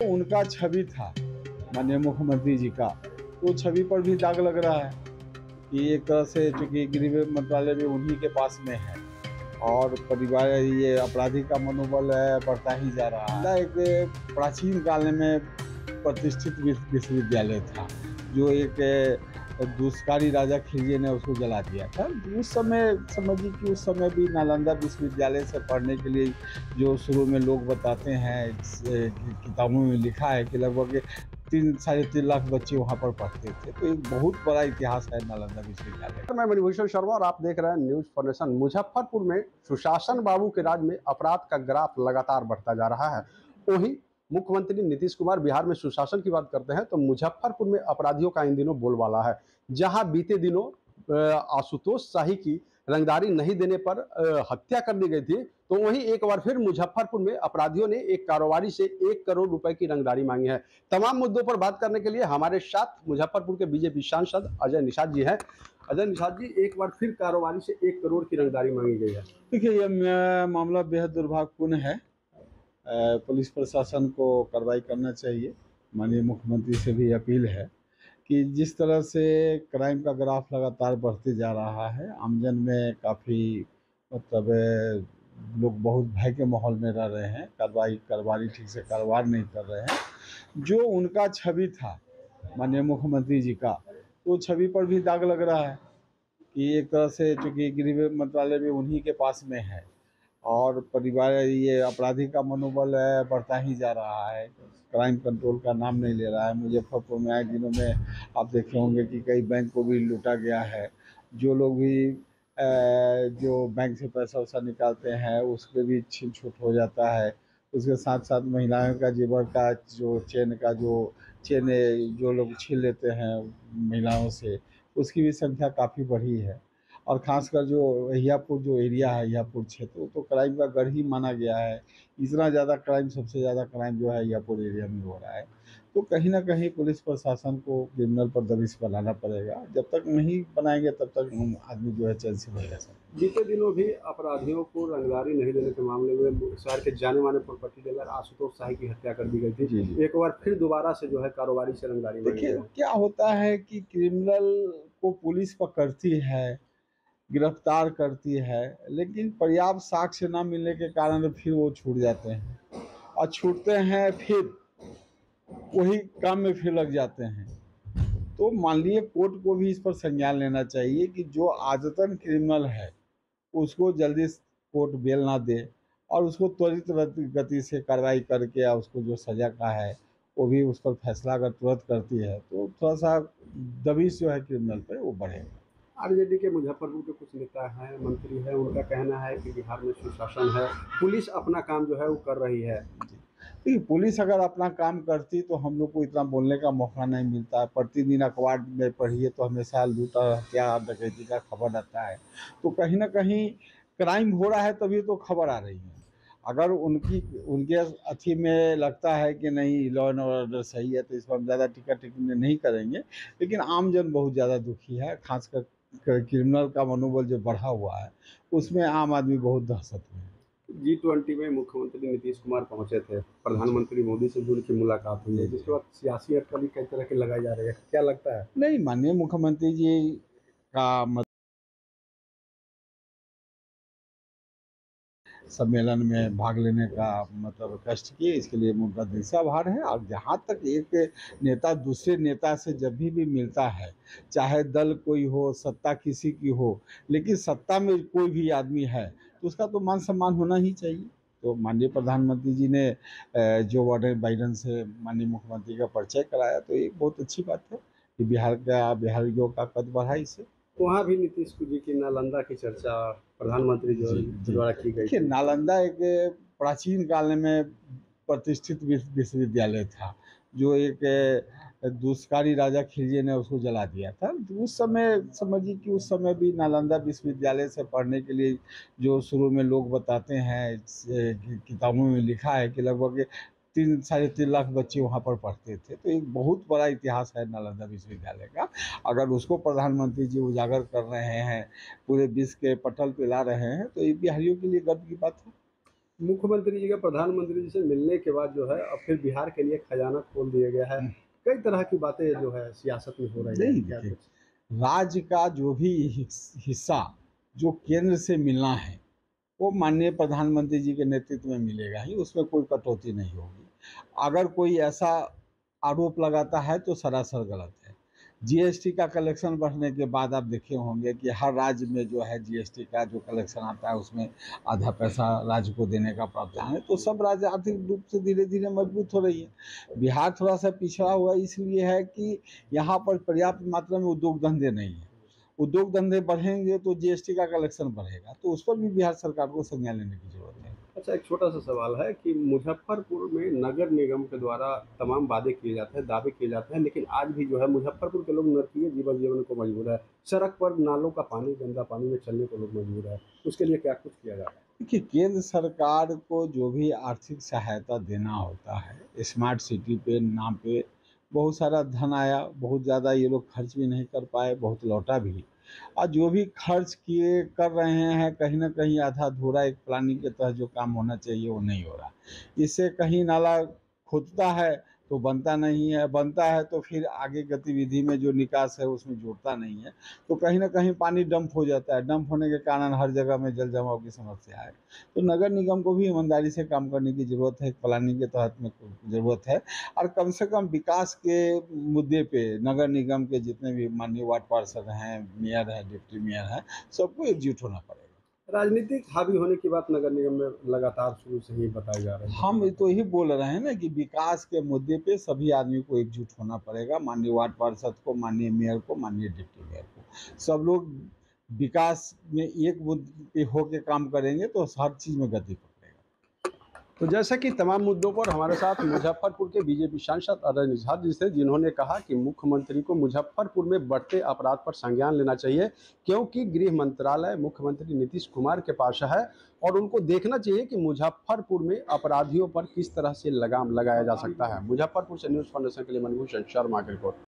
उनका छवि था, माननीय मुख्यमंत्री जी का। वो छवि पर भी दाग लग रहा है कि एक तरह से चूँकि गृह मंत्रालय भी उन्हीं के पास में है और परिवार ये अपराधी का मनोबल है बढ़ता ही जा रहा है। एक प्राचीन काल में प्रतिष्ठित विश्वविद्यालय था, जो एक दुष्कारी राजा खिलजी ने उसको जला दिया था। उस समय समझिए कि उस समय भी नालंदा विश्वविद्यालय से पढ़ने के लिए जो शुरू में लोग बताते हैं किताबों में लिखा है कि लगभग तीन, साढ़े तीन लाख बच्चे वहाँ पर पढ़ते थे। तो एक बहुत बड़ा इतिहास है नालंदा विश्वविद्यालय। मैं मणिभूषण शर्मा और आप देख रहे हैं न्यूज़ फॉर्नेशन मुजफ्फरपुर में सुशासन बाबू के राज में अपराध का ग्राफ लगातार बढ़ता जा रहा है। वहीं मुख्यमंत्री नीतीश कुमार बिहार में सुशासन की बात करते हैं तो मुजफ्फरपुर में अपराधियों का इन दिनों बोलबाला है। जहाँ बीते दिनों आशुतोष शाही की रंगदारी नहीं देने पर हत्या कर दी गई थी तो वहीं एक बार फिर मुजफ्फरपुर में अपराधियों ने एक कारोबारी से एक करोड़ रुपए की रंगदारी मांगी है। तमाम मुद्दों पर बात करने के लिए हमारे साथ मुजफ्फरपुर के बीजेपी सांसद अजय निषाद जी हैं। अजय निषाद जी, एक बार फिर कारोबारी से एक करोड़ की रंगदारी मांगी गई है। देखिए ये म- मामला बेहद दुर्भाग्यपूर्ण है। पुलिस प्रशासन को कार्रवाई करना चाहिए। माननीय मुख्यमंत्री से भी अपील है कि जिस तरह से क्राइम का ग्राफ लगातार बढ़ते जा रहा है, आमजन में काफ़ी मतलब लोग बहुत भय के माहौल में रह रहे हैं, कार्रवाई कार्रवाई ठीक से कारोबार नहीं कर रहे हैं। जो उनका छवि था, माननीय मुख्यमंत्री जी का तो छवि पर भी दाग लग रहा है कि एक तरह से चूँकि गृह मंत्रालय भी उन्हीं के पास में है। और परिवार ये अपराधी का मनोबल बढ़ता ही जा रहा है। क्राइम कंट्रोल का नाम नहीं ले रहा है। मुजफ्फरपुर में आए दिनों में आप देखे होंगे कि कई बैंक को भी लूटा गया है। जो लोग भी जो बैंक से पैसा वैसा निकालते हैं, उस पर भी छीन छूट हो जाता है। उसके साथ साथ महिलाओं का जेवर का जो चेन का जो चेन जो लोग छीन लेते हैं महिलाओं से, उसकी भी संख्या काफ़ी बढ़ी है। और खासकर जो अहियापुर जो एरिया है अहियापुर क्षेत्र तो क्राइम का गढ़ ही माना गया है। इतना ज़्यादा क्राइम सबसे ज़्यादा क्राइम जो है अहियापुर एरिया में हो रहा है। तो कहीं ना कहीं पुलिस प्रशासन को क्रिमिनल पर दबिश बनाना पड़ेगा। जब तक नहीं बनाएँगे तब तक हम आदमी जो है चैन से नहीं रह सकते बीते दिनों भी अपराधियों को रंगदारी नहीं देने के मामले में शहर के जाने माने प्रॉपर्टी डीलर आशुतोष शाही की हत्या कर दी गई थी। जी जी। एक बार फिर दोबारा से जो है कारोबारी से रंगदारी देखिए क्या होता है कि क्रिमिनल को पुलिस पकड़ती है गिरफ़्तार करती है, लेकिन पर्याप्त साक्ष्य न मिलने के कारण फिर वो छूट जाते हैं। और छूटते हैं फिर, वही काम में फिर लग जाते हैं। तो माननीय कोर्ट को भी इस पर संज्ञान लेना चाहिए कि जो आदतन क्रिमिनल है, उसको जल्दी कोर्ट बेल ना दे और उसको त्वरित गति से कार्रवाई करके या उसको जो सजा का है, वो भी उस पर फैसला अगर तुरंत करती है तो थोड़ा सा दबिश जो है क्रिमिनल पर वो बढ़ेगा। आरजेडी के मुजफ्फरपुर के कुछ नेता हैं, मंत्री हैं, उनका कहना है कि बिहार में सुशासन है। पुलिस अपना काम जो है वो कर रही है। पुलिस अगर अपना काम करती तो हम लोग को इतना बोलने का मौका नहीं मिलता। प्रतिदिन अखबार में पढ़िए तो हमेशा लूटा हत्या डकैती का खबर आता है। तो कहीं ना कहीं क्राइम हो रहा है तभी तो खबर आ रही है। अगर उनकी, उनके अथी में लगता है कि नहीं लॉ एंड ऑर्डर सही है तो इस पर हम ज़्यादा टिका टिकने नहीं करेंगे। लेकिन आमजन बहुत ज़्यादा दुखी है, खासकर क्रिमिनल का मनोबल जो बढ़ा हुआ है उसमें आम आदमी बहुत दहशत में है। जी ट्वेंटी में मुख्यमंत्री नीतीश कुमार पहुँचे थे प्रधानमंत्री मोदी से जुड़ के मुलाकात हुई है जिसके बाद सियासी अटकल भी कई तरह के लगाई जा रही है। क्या लगता है? नहीं माननीय मुख्यमंत्री जी का सम्मेलन में भाग लेने का मतलब कष्ट किए, इसके लिए उनका दिल से आभार है। और जहाँ तक एक नेता दूसरे नेता से जब भी भी मिलता है, चाहे दल कोई हो, सत्ता किसी की हो, लेकिन सत्ता में कोई भी आदमी है तो उसका तो मान सम्मान होना ही चाहिए। तो माननीय प्रधानमंत्री जी ने जो वार्डन बाइडन से माननीय मुख्यमंत्री का परिचय कराया तो ये बहुत अच्छी बात है कि बिहार का, बिहारियों का कद बढ़ा इससे वहाँ भी नीतीश जी की नालंदा की चर्चा प्रधानमंत्री जो। द्वारा की गई देखिए नालंदा एक प्राचीन काल में प्रतिष्ठित विश्वविद्यालय था जो एक दुष्कारी राजा खिलजी ने उसको जला दिया था तो उस समय समझिए कि उस समय भी नालंदा विश्वविद्यालय से पढ़ने के लिए जो शुरू में लोग बताते हैं किताबों में लिखा है कि लगभग तीन साढ़े तीन लाख बच्चे वहाँ पर पढ़ते थे। तो एक बहुत बड़ा इतिहास है नालंदा विश्वविद्यालय का। अगर उसको प्रधानमंत्री जी उजागर कर रहे हैं पूरे विश्व के पटल पे ला रहे हैं तो ये बिहारियों के लिए गर्व की बात है। मुख्यमंत्री जी का प्रधानमंत्री जी से मिलने के बाद जो है अब फिर बिहार के लिए खजाना खोल दिया गया है। हम्म। कई तरह की बातें जो है सियासत में हो रही है? राज्य का जो भी हिस्सा जो केंद्र से मिलना है वो माननीय प्रधानमंत्री जी के नेतृत्व में मिलेगा ही उसमें कोई कटौती नहीं होगी। अगर कोई ऐसा आरोप लगाता है तो सरासर गलत है। जीएसटी का कलेक्शन बढ़ने के बाद आप देखे होंगे कि हर राज्य में जो है जीएसटी का जो कलेक्शन आता है, उसमें आधा पैसा राज्य को देने का प्रावधान है। तो सब राज्य आर्थिक रूप से धीरे धीरे मज़बूत हो रही है। बिहार थोड़ा सा पिछड़ा हुआ, इसलिए है कि यहाँ पर पर्याप्त मात्रा में उद्योग धंधे नहीं है। उद्योग धंधे बढ़ेंगे तो जीएसटी का कलेक्शन बढ़ेगा। तो उस पर भी बिहार सरकार को संज्ञान लेने की ज़रूरत है। अच्छा एक छोटा सा सवाल है कि मुजफ्फरपुर में नगर निगम के द्वारा तमाम वादे किए जाते हैं, दावे किए जाते हैं, लेकिन आज भी जो है मुजफ्फरपुर के लोग नरकीय जीवन जीवन को मजबूर है। सड़क पर नालों का पानी, गंदा पानी में चलने को लोग मजबूर है। उसके लिए क्या कुछ किया जा रहा है? देखिए, केंद्र सरकार को जो भी आर्थिक सहायता देना होता है, स्मार्ट सिटी पे, नाम पे, बहुत सारा धन आया, बहुत ज़्यादा ये लोग खर्च भी नहीं कर पाए, बहुत लौटा भी। और जो भी खर्च किए, कर रहे हैं, कहीं ना कहीं आधा अधूरा एक प्लानिंग के तहत जो काम होना चाहिए, वो नहीं हो रहा। इससे कहीं नाला खुदता है तो बनता नहीं है, बनता है तो फिर आगे गतिविधि में जो निकास है उसमें जुड़ता नहीं है। तो कहीं ना कहीं पानी डंप हो जाता है, डंप होने के कारण हर जगह में जल जमाव की समस्या है। तो नगर निगम को भी ईमानदारी से काम करने की ज़रूरत है, प्लानिंग के तहत में ज़रूरत है और कम से कम विकास के मुद्दे पे नगर निगम के जितने भी माननीय वार्ड पार्षद हैं, मेयर हैं, डिप्टी मेयर हैं, सबको एकजुट होना पड़ेगा। राजनीतिक हावी होने की बात नगर निगम में लगातार शुरू से ही बताई जा रही है। हम तो यही बोल रहे हैं ना कि विकास के मुद्दे पे सभी आदमी को एकजुट होना पड़ेगा, माननीय वार्ड पार्षद को, माननीय मेयर को, माननीय डिप्टी मेयर को। सब लोग विकास में एक मुद्दे पे होके काम करेंगे तो हर चीज़ में गति तो जैसे कि तमाम मुद्दों पर हमारे साथ मुजफ्फरपुर के बीजेपी सांसद अरविंद झा जी थे, जिन्होंने कहा कि मुख्यमंत्री को मुजफ्फरपुर में बढ़ते अपराध पर संज्ञान लेना चाहिए, क्योंकि गृह मंत्रालय मुख्यमंत्री नीतीश कुमार के पास है और उनको देखना चाहिए कि मुजफ्फरपुर में अपराधियों पर किस तरह से लगाम लगाया जा सकता है। मुजफ्फरपुर से न्यूज़ फाउंडेशन के लिए मनभूषण शर्मा की रिपोर्ट।